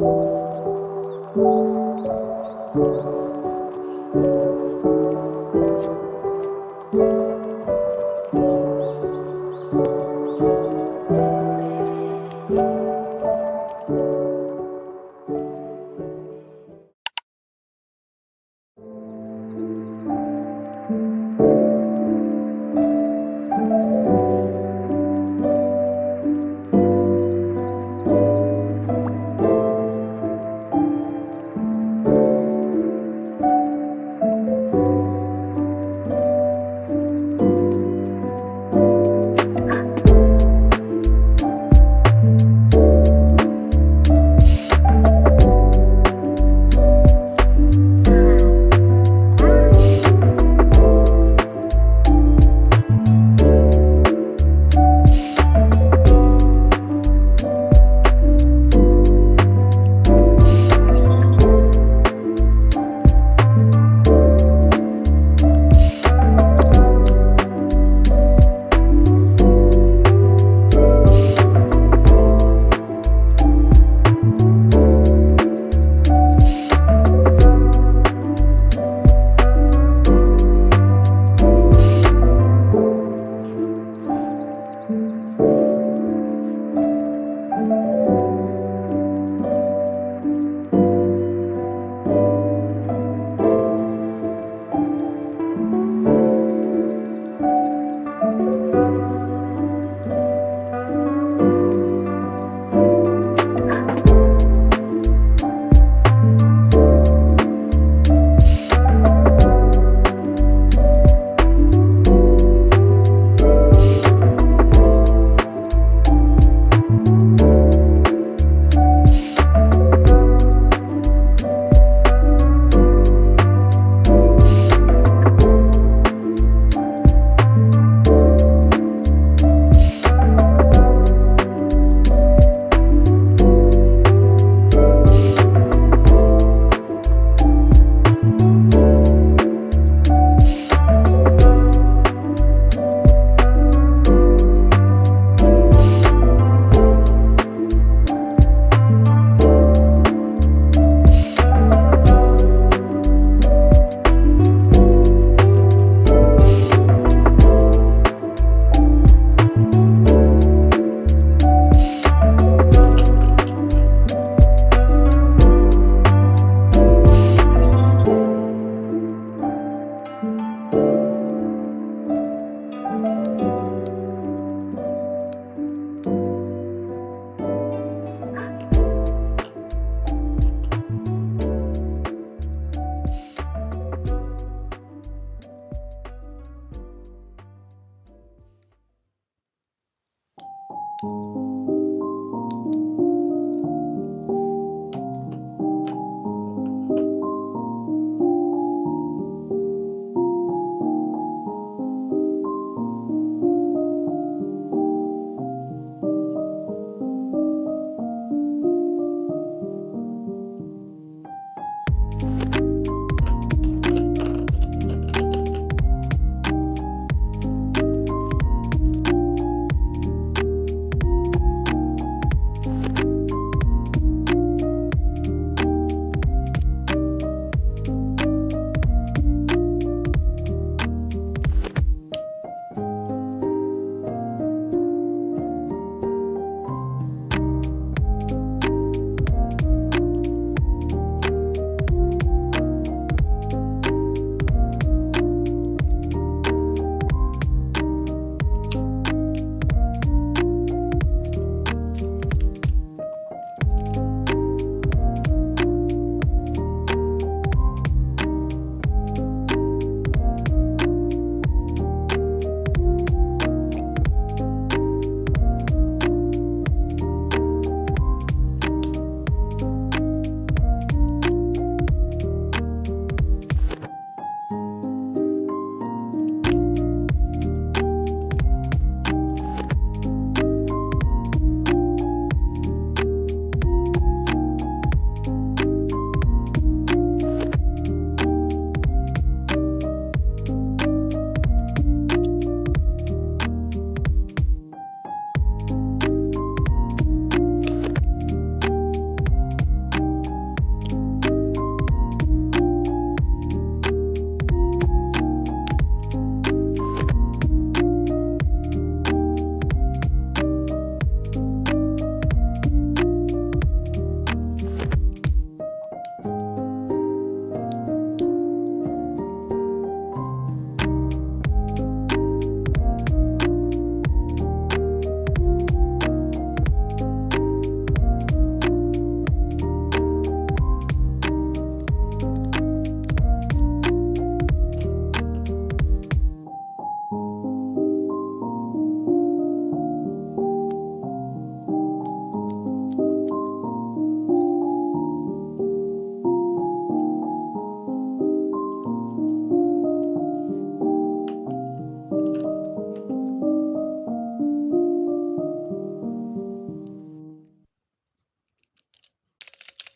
Thank you.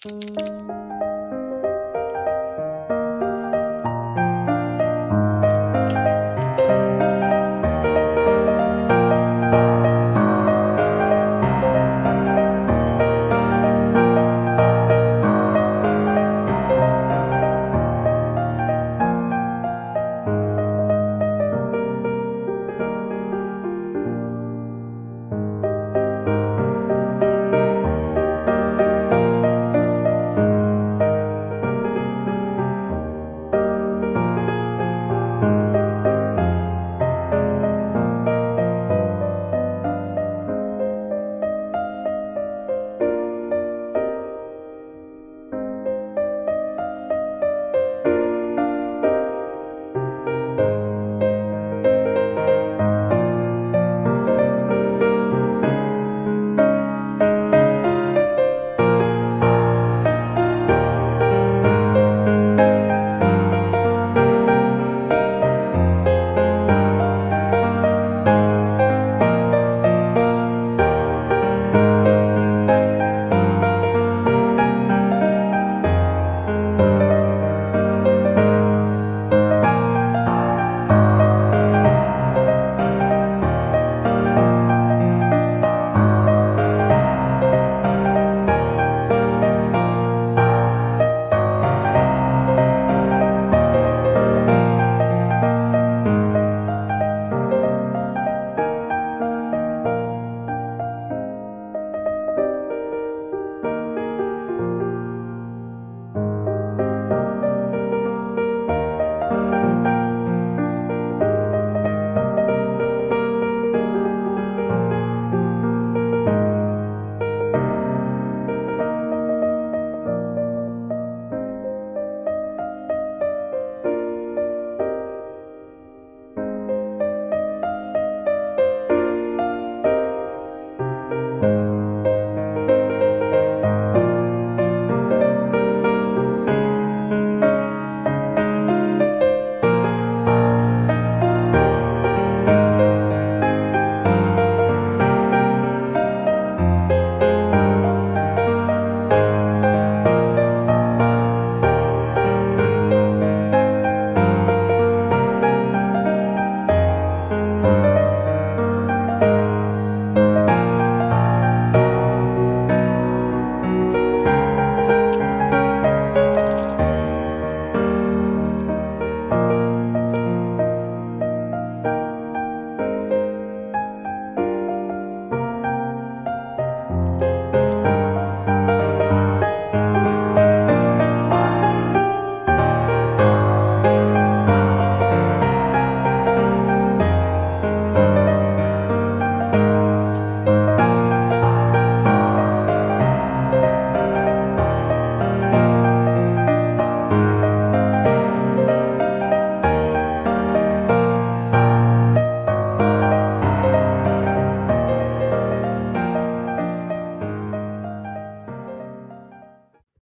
Música